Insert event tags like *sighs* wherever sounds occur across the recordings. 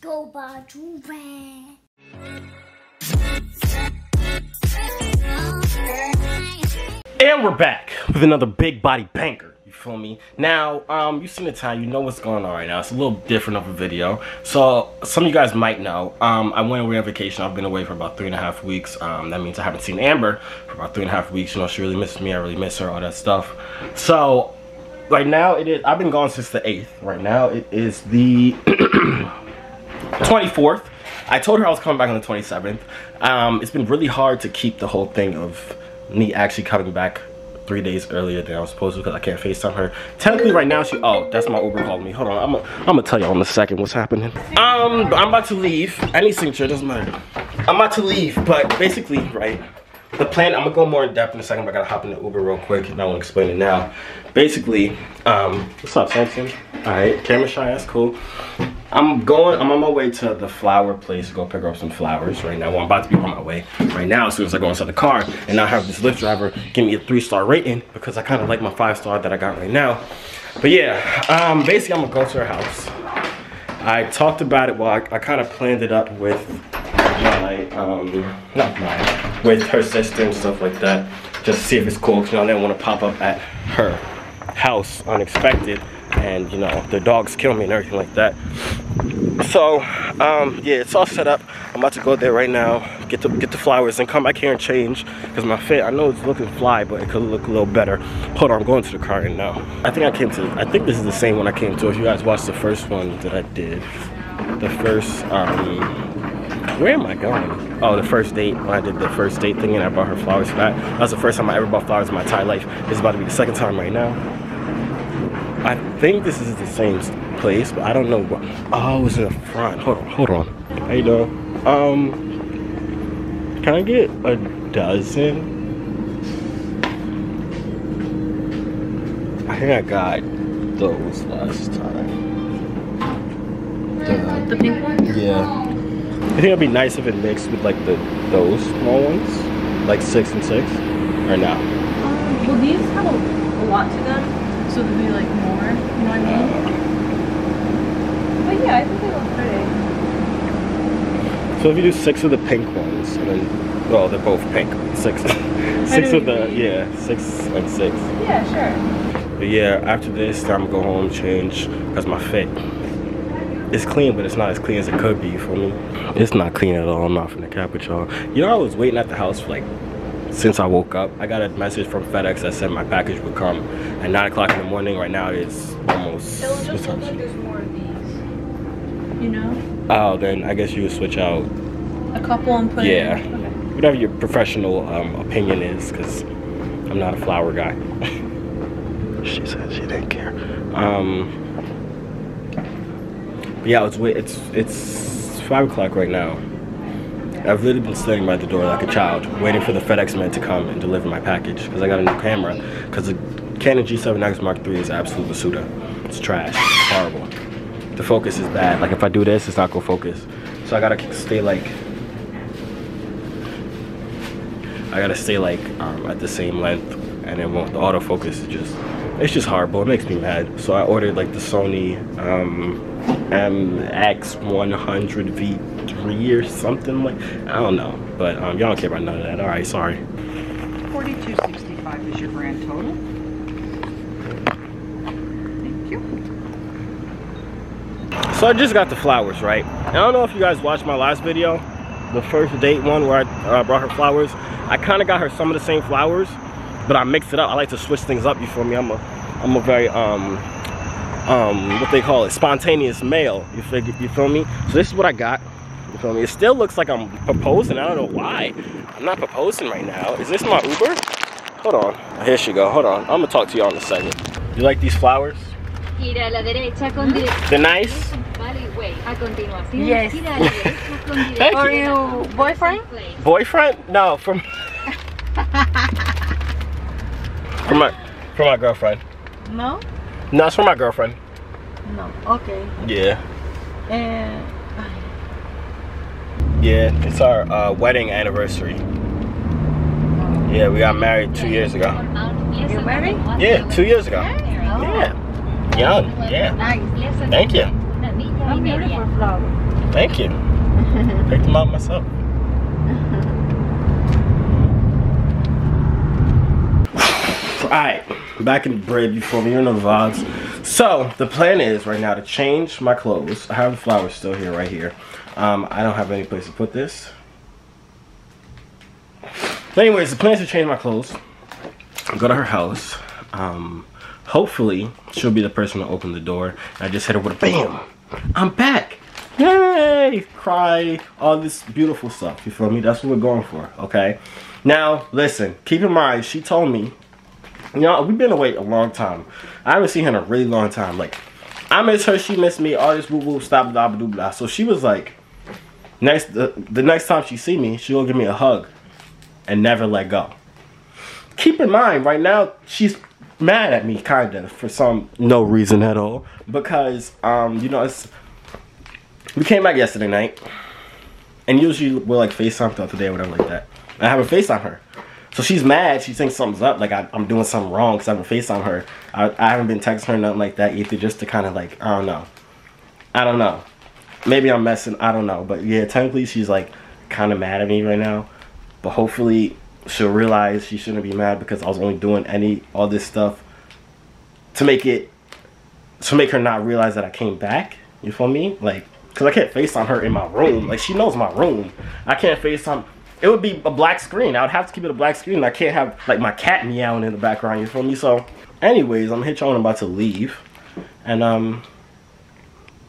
Go by Juve. And we're back with another big body banker. You feel me? Now, um, you've seen the time, you know what's going on right now. It's a little different of a video. So, some of you guys might know, um, I went away on vacation. I've been away for about three and a half weeks. Um, that means I haven't seen Amber for about three and a half weeks. You know, she really misses me. I really miss her, all that stuff. So, right now it is, I've been gone since the 8th. Right now it is the *clears throat* 24th. I told her I was coming back on the 27th. Um, it's been really hard to keep the whole thing of me actually coming back three days earlier than I was supposed to because I can't FaceTime her. Technically right now she, oh, that's my Uber calling me. Hold on, I'm gonna, tell y'all in a second what's happening. Um, I'm about to leave. Any signature, doesn't matter. I'm about to leave, but basically, right, the plan, I'm gonna go more in depth in a second, but I gotta hop in the Uber real quick and I wanna explain it now. Basically, um, what's up, Samson? All right, camera shy, that's cool. I'm going, I'm on my way to the flower place to go pick up some flowers right now. Well, I'm about to be on my way right now as soon as I go inside the car. And I have this Lyft driver give me a three star rating because I kind of like my five star that I got right now. But yeah, um, basically I'm gonna go to her house. I talked about it, well, I, I kind of planned it up with my, um, not mine, with her sister and stuff like that. Just to see if it's cool, because you know, I didn't want to pop up at her house unexpected and you know the dogs kill me and everything like that so um yeah it's all set up i'm about to go there right now get the get the flowers and come back here and change because my fit i know it's looking fly but it could look a little better hold on i'm going to the car right now i think i came to i think this is the same one i came to if you guys watched the first one that i did the first um where am I going? Oh, the first date, when I did the first date thing and I bought her flowers for that. That was the first time I ever bought flowers in my entire life. It's about to be the second time right now. I think this is the same place, but I don't know what. Oh, it's in the front. Hold on, hold on. How you doing? Um, can I get a dozen? I think I got those last time. The pink one? Yeah. I think it'd be nice if it mixed with like the those small ones, like six and six, or no? Um, well, these have a, a lot to them, so there'll be like more. You know what I mean? But yeah, I think they look pretty. So if you do six of the pink ones, and then, well, they're both pink. Six, *laughs* six of the you yeah, six and six. Yeah, sure. But yeah, after this, I'm gonna go home, change, cause my fit. It's clean, but it's not as clean as it could be. You feel me? It's not clean at all. I'm not finna cap with y'all. You know, I was waiting at the house for like since I woke up. I got a message from FedEx that said my package would come at nine o'clock in the morning. Right now it's almost. It'll just look like there's more of these. You know? Oh, then I guess you would switch out A couple and put Yeah. Okay. whatever your professional um, opinion is, because I'm not a flower guy. *laughs* she said she didn't care. Um, but yeah, it's wait. It's it's five o'clock right now. I've literally been standing by the door like a child, waiting for the FedEx man to come and deliver my package because I got a new camera. Because the Canon G7X Mark III is absolute basuda. It's trash. It's horrible. The focus is bad. Like if I do this, it's not gonna focus. So I gotta stay like I gotta stay like um, at the same length and then won't, the autofocus is just it's just horrible it makes me mad so I ordered like the Sony um, MX100 V3 or something like I don't know but um, y'all don't care about none of that alright sorry 4265 is your grand total. Thank you. So I just got the flowers right? I don't know if you guys watched my last video the first date one where I uh, brought her flowers. I kind of got her some of the same flowers but I mixed it up. I like to switch things up you feel me? I'm a I'm a very um um what they call it spontaneous male you feel, you feel me? So this is what I got you feel me? It still looks like I'm proposing I don't know why. I'm not proposing right now. Is this my Uber? Hold on. Here she go hold on. I'm gonna talk to y'all in a second. You like these flowers? Gira a la derecha con dirección. they're nice. A continuación, Yes. gira a la *laughs* derecha con Thank dirección. Are you boyfriend? boyfriend no from from my from my girlfriend No? no it's from my girlfriend No. Okay. yeah And yeah it's our uh, wedding anniversary yeah we got married two years ago you married? yeah two years ago yeah young yeah Nice. thank you y A media. beautiful flower. Thank you. *laughs* Picked them out myself. Alright, back in the bread before me, you know the vlogs. So, the plan is right now to change my clothes. I have the flowers still here, right here. Um, I don't have any place to put this. But anyways, the plan is to change my clothes, go to her house. Um, hopefully, she'll be the person to open the door. I just hit her with a bam. I'm back. Yay! Cry, all this beautiful stuff. You feel me? That's what we're going for. Okay. Now, listen. Keep in mind, she told me. You know, we've been away a long time. I haven't seen her in a really long time. Like, I miss her. She missed me. All this woo woo, stop, blah, blah, blah. So she was like, next the, the next time she see me, she'll give me a hug and never let go. Keep in mind, right now she's mad at me, kind of, for some no reason at all, because um, you know, it's we came back yesterday night, and usually we'll like FaceTime throughout the day or whatever like that. I haven't FaceTime her. So she's mad. She thinks something's up. Like I, am doing something wrong because I haven't FaceTime her. I, I haven't been texting her nothing like that either. Just to kind of like I don't know. I don't know. Maybe I'm messing. I don't know. But yeah, technically she's like kind of mad at me right now. But hopefully she'll realize she shouldn't be mad because I was only doing any all this stuff to make it to make her not realize that I came back. You feel me? Like, cause I can't FaceTime her in my room. Like she knows my room. I can't FaceTime. It would be a black screen. I would have to keep it a black screen. I can't have like my cat meowing in the background. You feel me? So, anyways, I'm hitching on. I'm about to leave, and um.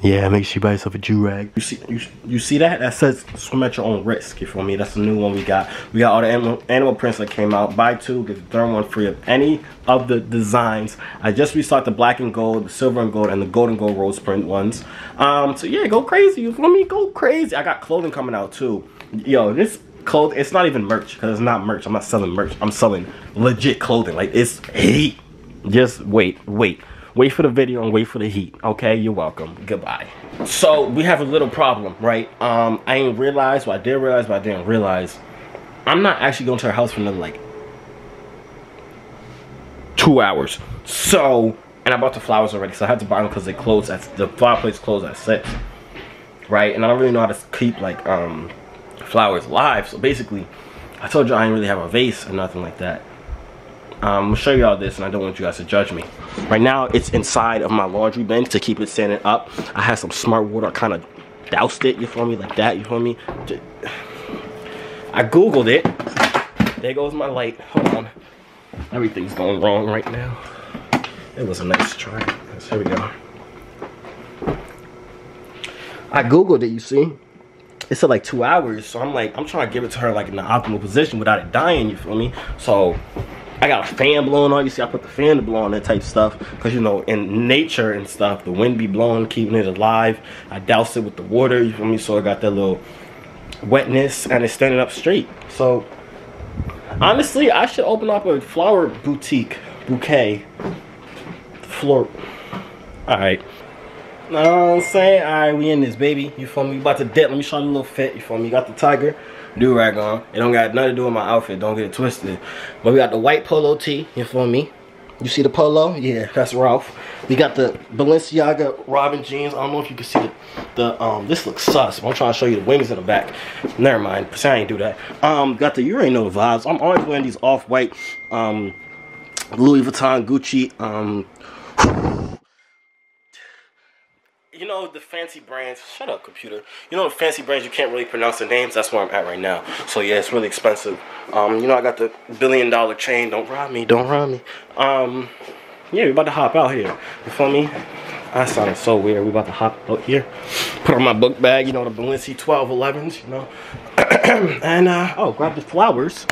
Yeah, make sure you buy yourself a Joorag. You see, you, you see that? That says swim at your own risk. You feel me? That's the new one we got. We got all the animal, animal prints that came out. Buy two, get the third one free of any of the designs. I just restocked the black and gold, the silver and gold, and the gold and gold rose print ones. Um, so yeah, go crazy. You feel me? Go crazy. I got clothing coming out too. Yo, this clothing, it's not even merch because it's not merch. I'm not selling merch. I'm selling legit clothing. Like it's heat. Just wait, wait. Wait for the video and wait for the heat. Okay, you're welcome. Goodbye. So we have a little problem, right? Um, I ain't realized, well, I did realize, but I didn't realize. I'm not actually going to her house for another like two hours. So, and I bought the flowers already, so I had to buy them because they close at the flower place closed at six, right? And I don't really know how to keep like um flowers live. So basically, I told you I didn't really have a vase or nothing like that. Um, I'm gonna show you all this and I don't want you guys to judge me. Right now it's inside of my laundry bin to keep it standing up. I had some smart water, kind of doused it, you feel me, like that, you feel me? I Googled it. There goes my light, hold on. Everything's going wrong right now. It was a nice try. Here we go. I Googled it, you see? It said like two hours, so I'm like, I'm trying to give it to her like in the optimal position without it dying, you feel me? So I got a fan blowing on. You see, I put the fan to blow on that type stuff. Because, you know, in nature and stuff, the wind be blowing, keeping it alive. I doused it with the water, you feel me? So I got that little wetness and it's standing up straight. So, honestly, I should open up a flower boutique, bouquet, floor. Know what I'm saying? Alright, we in this, baby. You feel me? About to dip. Let me show you a little fit. You feel me? You got the tiger do rag on. It don't got nothing to do with my outfit. Don't get it twisted. But we got the white polo tee. You feel me? You see the polo? Yeah, that's Ralph. We got the Balenciaga Robin jeans. I don't know if you can see the, the um. This looks sus. I'm trying to show you the wings in the back. Never mind. I ain't do that. Um, got the you already know the vibes. I'm always wearing these off white um Louis Vuitton Gucci um you know the fancy brands shut up computer you know the fancy brands you can't really pronounce the names that's where i'm at right now so yeah it's really expensive um you know i got the billion dollar chain don't rob me don't rob me um yeah we about to hop out here you feel me I sounded so weird. We about to hop out here, put on my book bag, you know, the Balenci 1211s, you know. *clears throat* and, uh, oh, grab the flowers.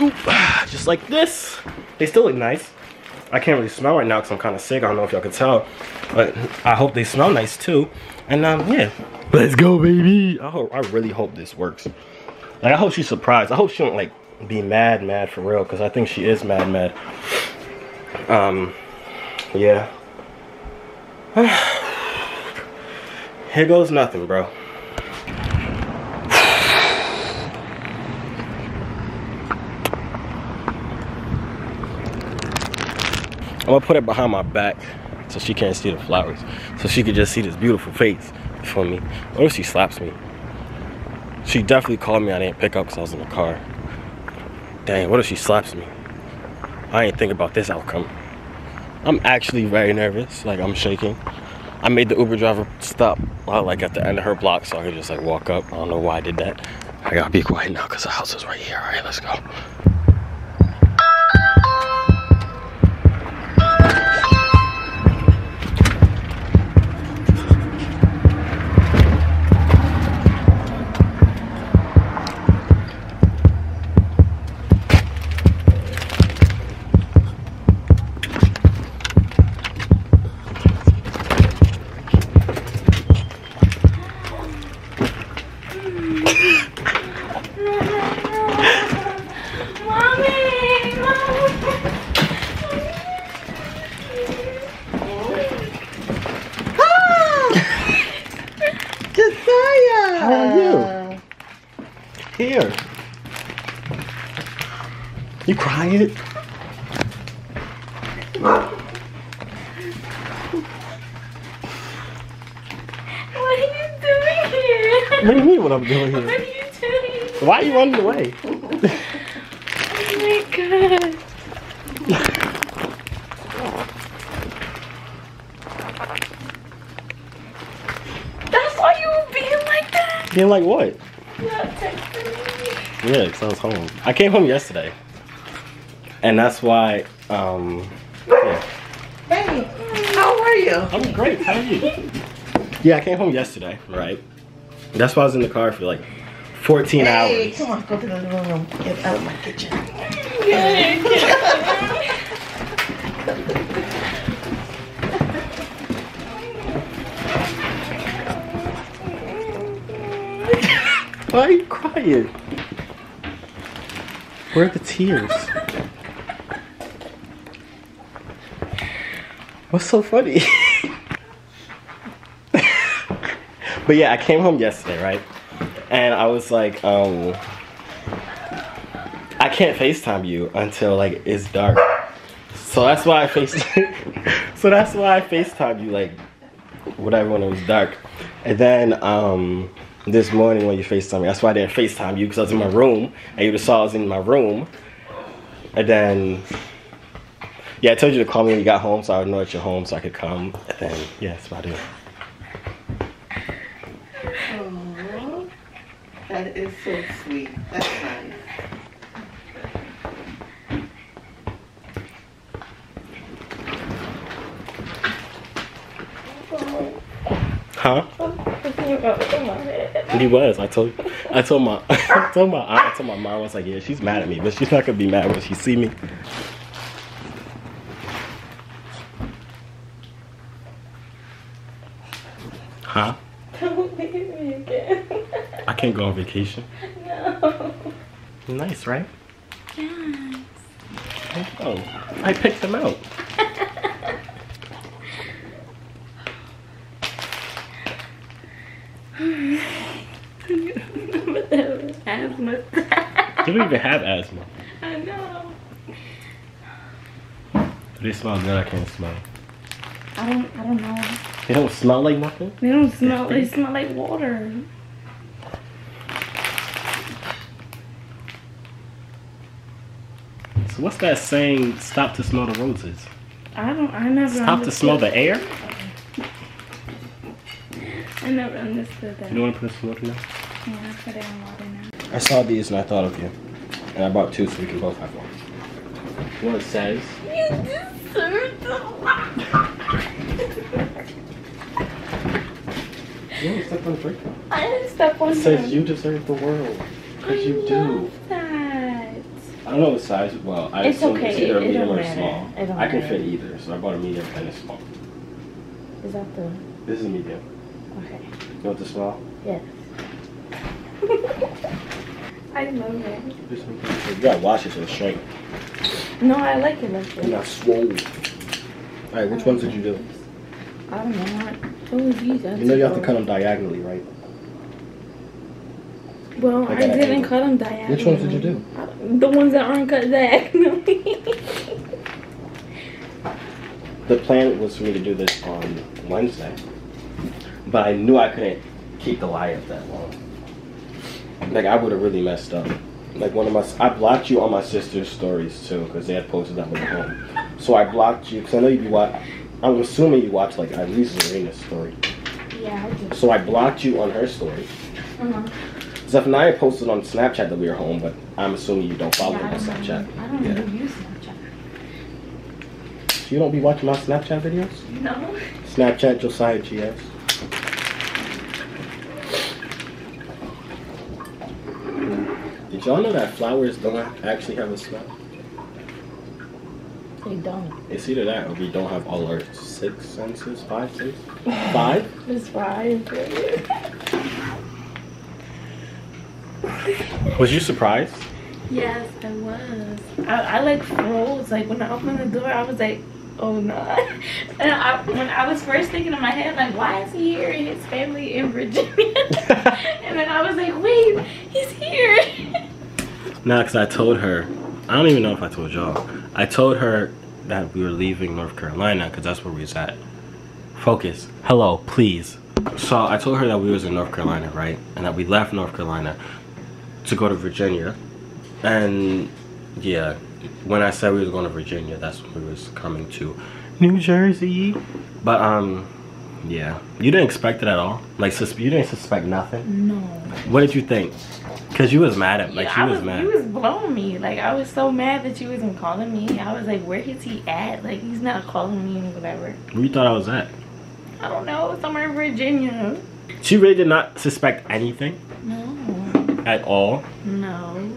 Oop, just like this. They still look nice. I can't really smell right now because I'm kind of sick. I don't know if y'all can tell. But I hope they smell nice too. And um, yeah. Let's go, baby. I hope I really hope this works. Like I hope she's surprised. I hope she don't like be mad, mad for real. Cause I think she is mad, mad. Um, yeah. *sighs* Here goes nothing, bro. I'm gonna put it behind my back so she can't see the flowers. So she could just see this beautiful face. for me. What if she slaps me? She definitely called me. I didn't pick up because I was in the car. Dang, what if she slaps me? I ain't think about this outcome. I'm actually very nervous. Like I'm shaking. I made the Uber driver stop uh, like at the end of her block so I could just like walk up. I don't know why I did that. I gotta be quiet now because the house is right here. All right, let's go. You crying? What are you doing here? What do you mean what I'm doing here? What are you doing? Why are you running away? Oh my god. That's why you were being like that. Being like what? Not texting me. Yeah, because I was home. I came home yesterday. And that's why, um, yeah. Hey, how are you? I'm great. How are you? Yeah, I came home yesterday, right? That's why I was in the car for like 14 Hey, hours. come on, go to the living room. Get out of my kitchen. Why are you crying? Where are the tears? What's so funny? *laughs* but yeah, I came home yesterday, right? And I was like, um, I can't FaceTime you until like it's dark. So that's why I face. *laughs* so that's why I FaceTime you like whatever when it was dark. And then um this morning when you FaceTime me, that's why I didn't FaceTime you because I was in my room and you just saw I was in my room. And then yeah, I told you to call me when you got home so I would know that you're home so I could come. And yeah, that's about it. Aw, that is so sweet. That's nice. Huh? He was. I told I told my *laughs* I told my I told my mom I was like, yeah, she's mad at me, but she's not gonna be mad when she see me. Huh? Don't leave me again. I can't go on vacation. no. Nice, right? Yes. Oh, I picked them out. what the hell is asthma? You don't even have asthma. I know. They smell good. I can't smell. I don't. I don't know. They don't smell like nothing. They don't smell. They smell like water. So what's that saying? Stop to smell the roses. I don't. I never. Stop to smell the air. I never understood that. You want to put some water now? Yeah, I put it in water now. I saw these and I thought of you. And I bought two so we can both have one. What it says. You deserve the *laughs* You don't step on break. I didn't step on It says him. you deserve the world. Because I you do. love that. I don't know the size. Well, I It's assume okay. it's either It- it medium don't or matter. small. It don't I can matter. fit either, so I bought a medium and a small. Is that the This is a medium. okay? You want the small? Yes. *laughs* I love it. This one. You gotta wash it so it's straight. No, I like it like You're not swollen. Alright, which ones did you do? I don't know. I told you. You know you have to cut them diagonally, right? Well, I didn't cut them diagonally. Which ones did you do? The ones that aren't cut diagonally. *laughs* The plan was for me to do this on Wednesday. but I knew I couldn't keep the lie up that long. Like I would have really messed up. Like one of my, I blocked you on my sister's stories too because they had posted that with the home. So I blocked you because I know you'd be watch. I'm assuming you watch like at least Serena's story. Yeah, I do. So I blocked you on her story. Uh-huh. Zephaniah posted on Snapchat that we were home, but I'm assuming you don't follow Yeah, me on Snapchat. I don't Yeah. even use Snapchat. You don't be watching my Snapchat videos? No. Snapchat Josiah GS. Did y'all know that flowers don't actually have a smell? They don't. It's either that or we don't have all our six senses, five senses. Five? *laughs* It's fine. Was you surprised? Yes, I was. I, I like froze. Like when I opened the door, I was like, oh no. *laughs* And I, when I was first thinking in my head, like, why is he here and his family in Virginia? *laughs* and then I was like, wait, he's here. Nah, because I told her, I don't even know if I told y'all. I told her that we were leaving North Carolina because that's where we was at. Focus. Hello, please. So I told her that we was in North Carolina, right? And that we left North Carolina to go to Virginia. And yeah, when I said we was going to Virginia, that's when we was coming to New Jersey. But um, yeah, you didn't expect it at all. Like, sus- you didn't suspect nothing. No. What did you think? Cause you was mad at, like, she I was, was, mad. You was blowing me. Like I was so mad that you wasn't calling me. I was like, where is he at? Like he's not calling me and whatever. Where you thought I was at? I don't know. Somewhere in Virginia. She really did not suspect anything No. at all. No.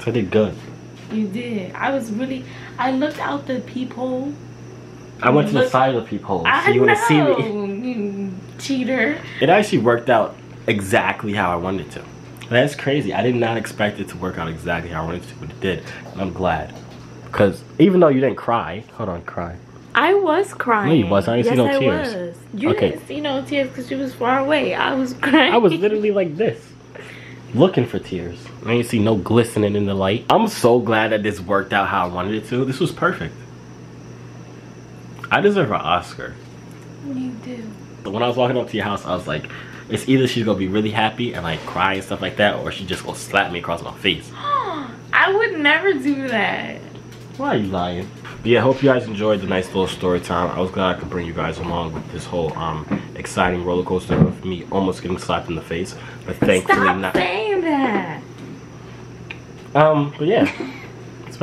So I did good. You did. I was really. I looked out the peephole. I went to the side of the peephole, so you want to see me. Cheater. It actually worked out exactly how I wanted it to. That's crazy. I did not expect it to work out exactly how I wanted it to, but it did. And I'm glad. Because even though you didn't cry, hold on, cry. I was crying. No, you wasn't. I didn't see no I tears. Was. You Okay. didn't see no tears because you was far away. I was crying. I was *laughs* literally like this, looking for tears. I didn't see no glistening in the light. I'm so glad that this worked out how I wanted it to. This was perfect. I deserve an Oscar. You do. But when I was walking up to your house, I was like, it's either she's gonna be really happy and like cry and stuff like that, or she just gonna slap me across my face. *gasps* I would never do that. Why are you lying? But yeah, hope you guys enjoyed the nice little story time. I was glad I could bring you guys along with this whole um exciting roller coaster of me almost getting slapped in the face, but thankfully Stop not. saying that. Um, but yeah. *laughs*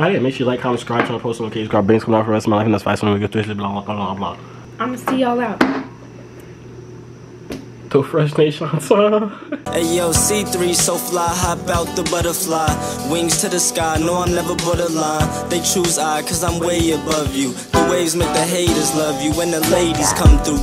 That's about it. Make sure you like, comment, subscribe, turn on post notifications. Got brains coming out for the rest of my life, and that's fast when we get through this. Blah blah blah blah. I'm gonna see y'all out. To Fresh Nation, son. Hey yo, C3 so fly, hop out the butterfly. Wings to the sky, no, I'm never borderline. They choose I, cause I'm way above you. The waves make the haters love you when the ladies come through.